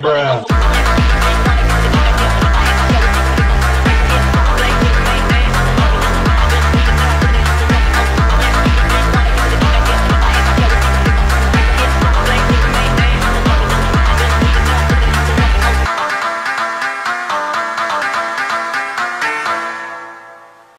Bruh.